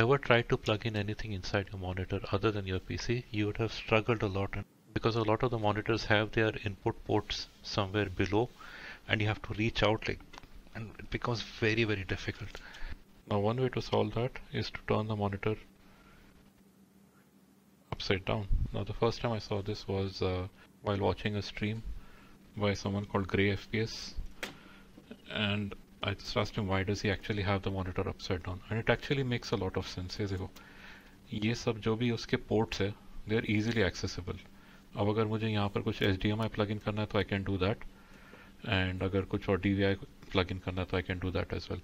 ever tried to plug in anything inside your monitor other than your PC, you would have struggled a lot because a lot of the monitors have their input ports somewhere below and you have to reach out like and it becomes very very difficult. Now one way to solve that is to turn the monitor upside down. Now the first time I saw this was uh, while watching a stream by someone called Grey FPS and I just asked him why does he actually have the monitor upside down? And it actually makes a lot of sense. ये देखो ये सब जो भी उसके ports है they are easily accessible. अब अगर मुझे यहाँ पर कुछ प्लग इन करना है तो I can do that and अगर कुछ और प्लग इन करना है तो I can do that as well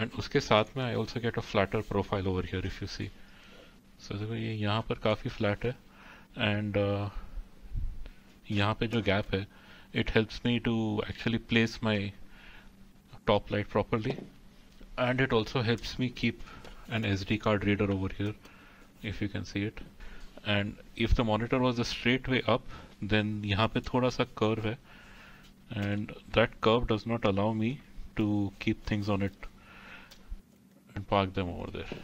and उसके साथ में I also get a flatter profile over here if you see so देखो ये यहाँ पर काफ़ी फ्लैट है. एंड uh, यहाँ पे जो गैप है it helps me to actually place my top light properly and it also helps me keep an SD card reader over here if you can see it and if the monitor was a straight way up then यहाँ पे थोड़ा सा curve है and that curve does not allow me to keep things on it and park them over there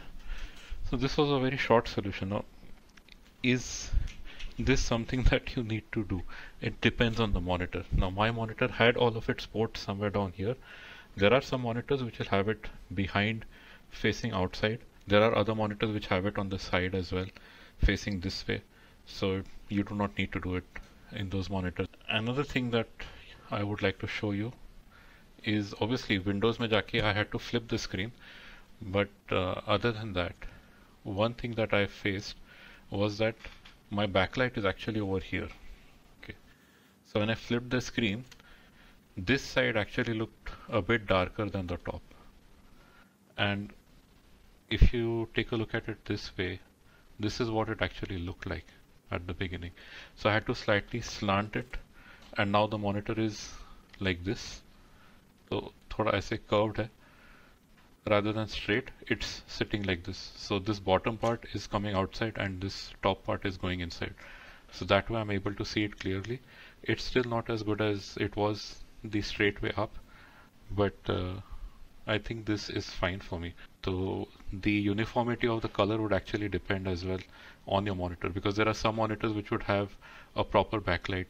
so this was a very short solution now is this something that you need to do it depends on the monitor now my monitor had all of its ports somewhere down here there are some monitors which will have it behind facing outside. There are other monitors which have it on the side as well facing this way. So you do not need to do it in those monitors. Another thing that I would like to show you is obviously Windows mein jaake I had to flip the screen. But uh, other than that one thing that I faced was that my backlight is actually over here. Okay. So when I flipped the screen this side actually looked a bit darker than the top. And if you take a look at it this way this is what it actually looked like at the beginning. So I had to slightly slant it and now the monitor is like this. So thoda aise curved hai. Rather than straight it's sitting like this. So this bottom part is coming outside and this top part is going inside. So that way I'm able to see it clearly. It's still not as good as it was the straight way up but uh, I think this is fine for me so the uniformity of the color would actually depend as well on your monitor because there are some monitors which would have a proper backlight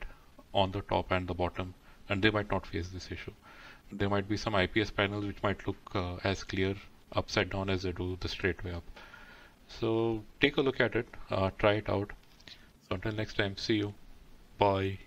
on the top and the bottom and they might not face this issue. There might be some IPS panels which might look uh, as clear upside down as they do the straight way up. So take a look at it, uh, try it out. So until next time, see you. Bye.